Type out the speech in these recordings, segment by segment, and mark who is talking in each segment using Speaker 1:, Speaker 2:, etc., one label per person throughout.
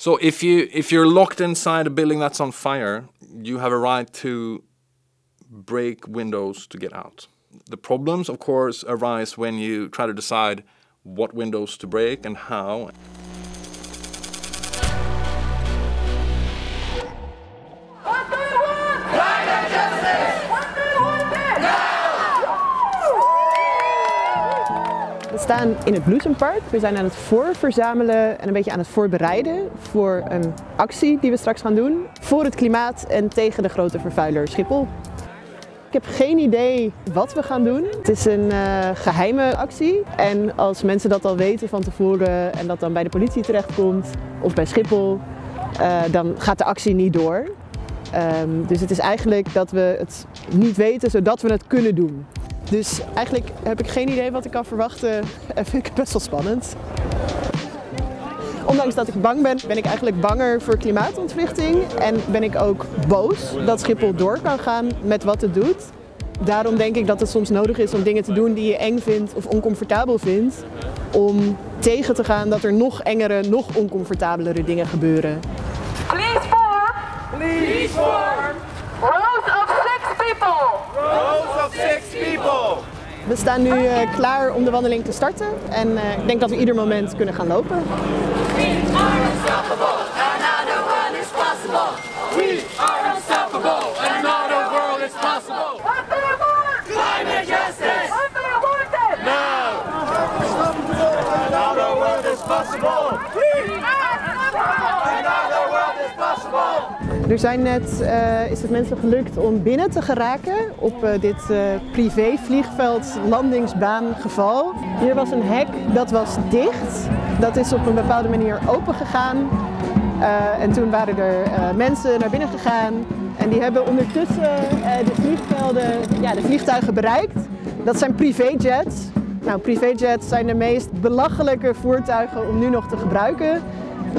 Speaker 1: So if you if you're locked inside a building that's on fire, you have a right to break windows to get out. The problems, of course, arise when you try to decide what windows to break and how.
Speaker 2: Staan in het Bloesempark. We zijn aan het voorverzamelen en een beetje aan het voorbereiden voor een actie die we straks gaan doen. Voor het klimaat en tegen de grote vervuiler Schiphol. Ik heb geen idee wat we gaan doen. Het is een uh, geheime actie. En als mensen dat al weten van tevoren en dat dan bij de politie terechtkomt of bij Schiphol, uh, dan gaat de actie niet door. Um, dus het is eigenlijk dat we het niet weten zodat we het kunnen doen. Dus eigenlijk heb ik geen idee wat ik kan verwachten en vind ik het best wel spannend. Ondanks dat ik bang ben, ben ik eigenlijk banger voor klimaatontwrichting en ben ik ook boos dat Schiphol door kan gaan met wat het doet. Daarom denk ik dat het soms nodig is om dingen te doen die je eng vindt of oncomfortabel vindt, om tegen te gaan dat er nog engere, nog oncomfortabelere dingen gebeuren.
Speaker 3: Please form! Please form! Rows of six people!
Speaker 4: Of six people!
Speaker 2: We staan nu uh, klaar om de wandeling te starten en uh, ik denk dat we ieder moment kunnen gaan lopen. Er zijn net uh, is het mensen gelukt om binnen te geraken op uh, dit uh, privé vliegveld landingsbaan geval. Hier was een hek dat was dicht. Dat is op een bepaalde manier open gegaan. en toen waren er mensen naar binnen gegaan en die hebben ondertussen de vliegvelden, ja, de vliegtuigen bereikt. Dat zijn privéjets. Nou, privéjets zijn de meest belachelijke voertuigen om nu nog te gebruiken.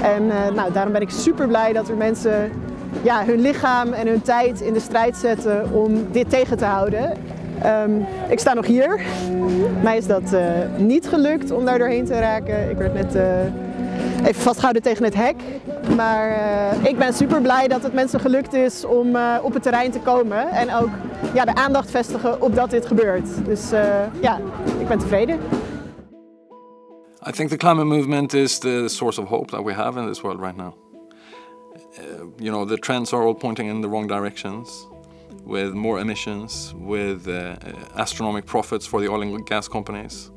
Speaker 2: En nou, daarom ben ik super blij dat er mensen ja, hun lichaam en hun tijd in de strijd zetten om dit tegen te houden. Um, ik sta nog hier. Mij is dat uh, niet gelukt om daar doorheen te raken. Ik werd net uh, even vastgehouden tegen het hek. Maar uh, ik ben super blij dat het mensen gelukt is om op het terrein te komen. En ook ja, de aandacht vestigen op dat dit gebeurt. Dus ja, ik ben tevreden.
Speaker 1: I think the climate movement is the source of hope that we have in this world right now. Uh, you know, the trends are all pointing in the wrong directions with more emissions, with uh, astronomical profits for the oil and gas companies,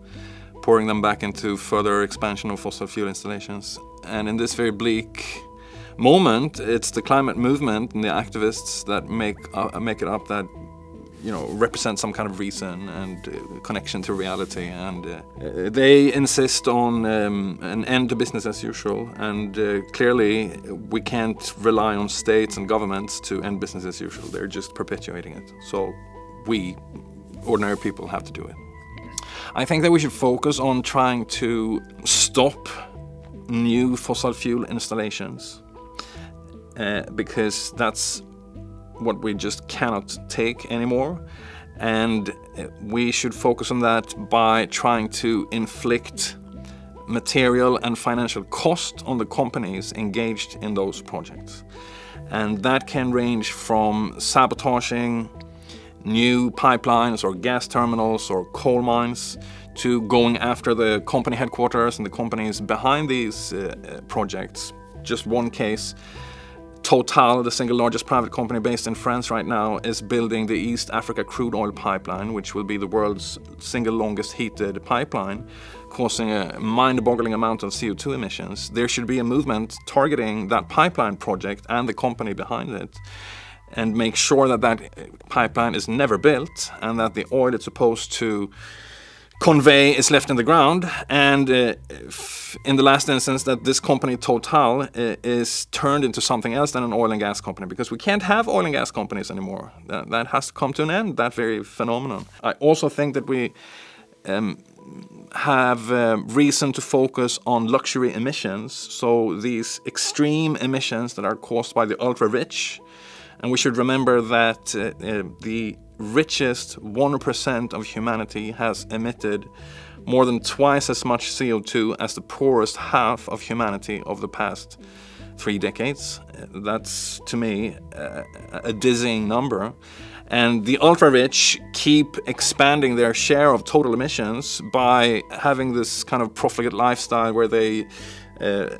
Speaker 1: pouring them back into further expansion of fossil fuel installations. And in this very bleak moment, it's the climate movement and the activists that make, uh, make it up that you know represent some kind of reason and uh, connection to reality and uh, they insist on um, an end to business as usual and uh, clearly we can't rely on states and governments to end business as usual. They're just perpetuating it. So we ordinary people have to do it. I think that we should focus on trying to stop new fossil fuel installations uh, because that's what we just cannot take anymore. And we should focus on that by trying to inflict material and financial cost on the companies engaged in those projects. And that can range from sabotaging new pipelines or gas terminals or coal mines to going after the company headquarters and the companies behind these uh, projects. Just one case Total, the single largest private company based in France right now, is building the East Africa crude oil pipeline, which will be the world's single longest heated pipeline, causing a mind-boggling amount of CO2 emissions. There should be a movement targeting that pipeline project and the company behind it and make sure that that pipeline is never built and that the oil it's supposed to convey is left in the ground and uh, in the last instance that this company Total uh, is turned into something else than an oil and gas company because we can't have oil and gas companies anymore. That, that has to come to an end that very phenomenon. I also think that we um, have uh, reason to focus on luxury emissions. So these extreme emissions that are caused by the ultra rich and we should remember that uh, uh, the richest 1% of humanity has emitted more than twice as much CO2 as the poorest half of humanity of the past three decades. That's, to me, uh, a dizzying number. And the ultra rich keep expanding their share of total emissions by having this kind of profligate lifestyle where they uh,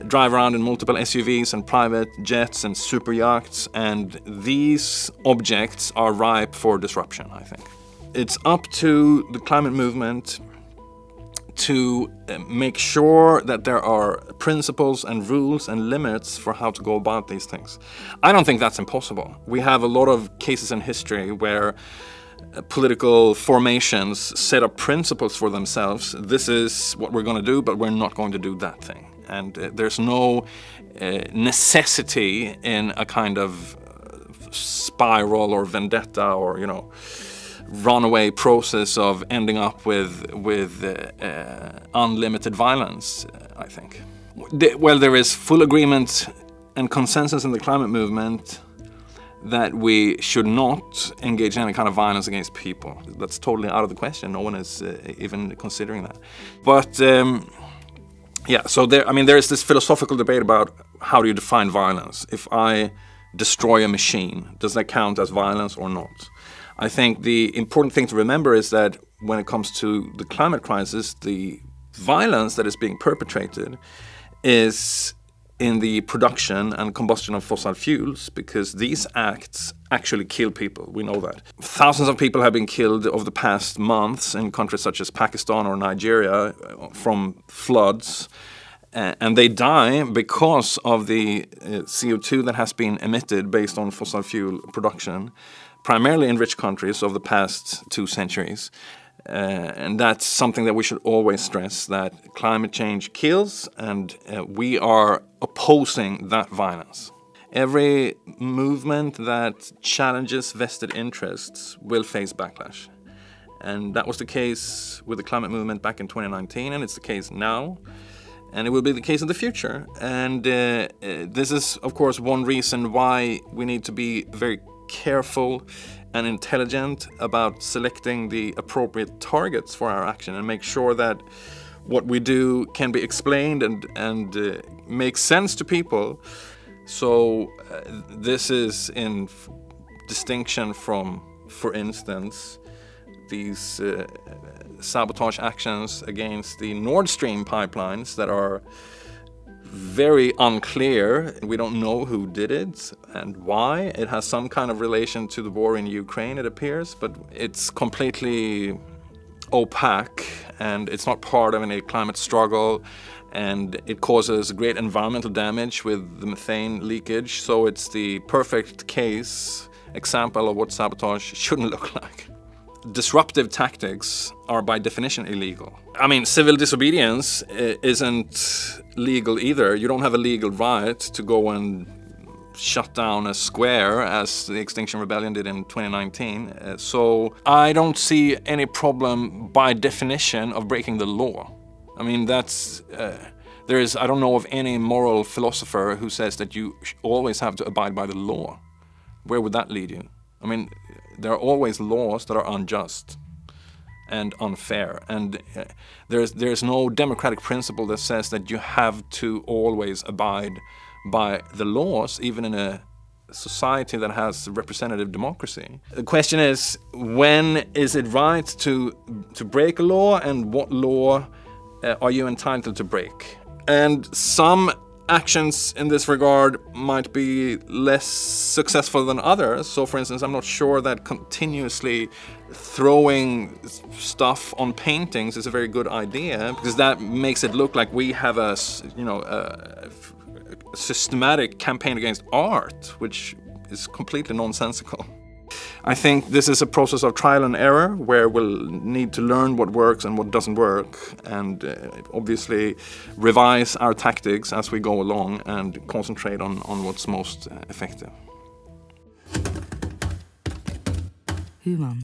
Speaker 1: drive around in multiple SUVs and private jets and super yachts. And these objects are ripe for disruption, I think. It's up to the climate movement to uh, make sure that there are principles and rules and limits for how to go about these things. I don't think that's impossible. We have a lot of cases in history where uh, political formations set up principles for themselves. This is what we're going to do, but we're not going to do that thing. And uh, there's no uh, necessity in a kind of uh, spiral or vendetta or, you know, runaway process of ending up with with unlimited violence. I think. Well, there is full agreement and consensus in the climate movement that we should not engage in any kind of violence against people. That's totally out of the question. No one is uh, even considering that. But um, yeah, so there. I mean, there is this philosophical debate about how do you define violence. If I destroy a machine, does that count as violence or not? I think the important thing to remember is that when it comes to the climate crisis, the violence that is being perpetrated is in the production and combustion of fossil fuels because these acts actually kill people. We know that. Thousands of people have been killed over the past months in countries such as Pakistan or Nigeria uh, from floods. and they die because of the uh, CO2 that has been emitted based on fossil fuel production primarily in rich countries over the past two centuries. Uh, and that's something that we should always stress that climate change kills, and uh, we are opposing that violence. Every movement that challenges vested interests will face backlash. And that was the case with the climate movement back in 2019, and it's the case now. And it will be the case in the future. And uh, uh this is, of course, one reason why we need to be very careful and intelligent about selecting the appropriate targets for our action and make sure that what we do can be explained and and uh, make sense to people. So uh, this is in distinction from, for instance, these uh, sabotage actions against the Nord Stream pipelines that are very unclear. We don't know who did it and why. It has some kind of relation to the war in Ukraine, it appears, but it's completely opaque and it's not part of any climate struggle and it causes great environmental damage with the methane leakage. So it's the perfect case example of what sabotage shouldn't look like disruptive tactics are by definition illegal. I mean, civil disobedience isn't legal either. You don't have a legal right to go and shut down a square as the Extinction Rebellion did in 2019. Uh, so I don't see any problem by definition of breaking the law. I mean, that's. Uh, there is, I don't know of any moral philosopher who says that you always have to abide by the law. Where would that lead you? I mean, there are always laws that are unjust and unfair. And uh, there's, there's no democratic principle that says that you have to always abide by the laws, even in a society that has representative democracy. The question is, when is it right to, to break a law and what law uh, are you entitled to break? And some actions in this regard might be less successful than others. So, for instance, I'm not sure that continuously throwing stuff on paintings is a very good idea because that makes it look like we have a, you know, a systematic campaign against art, which is completely nonsensical. I think this is a process of trial and error where we'll need to learn what works and what doesn't work and uh, obviously revise our tactics as we go along and concentrate on, on what's most uh, effective. Human.